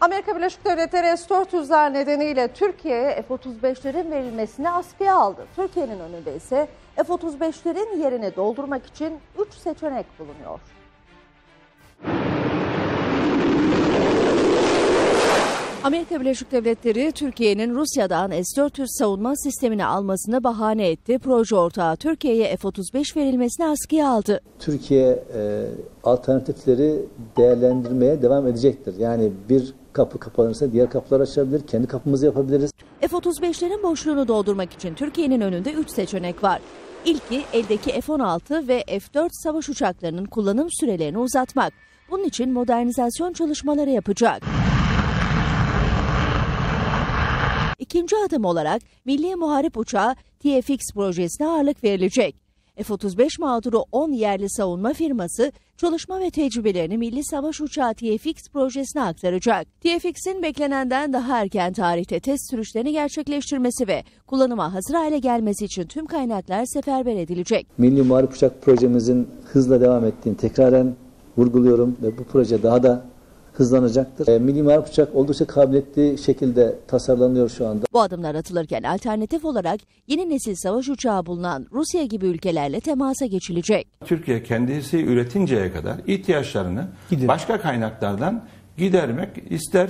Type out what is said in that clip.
Amerika Birleşik Devletleri S-400'ler nedeniyle Türkiye'ye F-35'lerin verilmesini askıya aldı. Türkiye'nin önünde ise F-35'lerin yerini doldurmak için 3 seçenek bulunuyor. Amerika Birleşik Devletleri Türkiye'nin Rusya'dan S-400 savunma sistemini almasını bahane etti. Proje ortağı Türkiye'ye F-35 verilmesini askıya aldı. Türkiye e, alternatifleri değerlendirmeye devam edecektir. Yani bir kapı kapanırsa diğer kapılar açabilir, kendi kapımızı yapabiliriz. F-35'lerin boşluğunu doldurmak için Türkiye'nin önünde 3 seçenek var. İlki eldeki F-16 ve F-4 savaş uçaklarının kullanım sürelerini uzatmak. Bunun için modernizasyon çalışmaları yapacak. İkinci adım olarak Milli Muharip Uçağı TFX projesine ağırlık verilecek. F-35 mağduru 10 yerli savunma firması çalışma ve tecrübelerini Milli Savaş Uçağı TFX projesine aktaracak. TFX'in beklenenden daha erken tarihte test sürüşlerini gerçekleştirmesi ve kullanıma hazır hale gelmesi için tüm kaynaklar seferber edilecek. Milli Muharip Uçak projemizin hızla devam ettiğini tekraren vurguluyorum ve bu proje daha da hızlanacaktır. E, Milli Muharip Uçak oldukça kabiliyetli şekilde tasarlanıyor şu anda. Bu adımlar atılırken alternatif olarak yeni nesil savaş uçağı bulunan Rusya gibi ülkelerle temasa geçilecek. Türkiye kendisi üretinceye kadar ihtiyaçlarını başka kaynaklardan gidermek ister.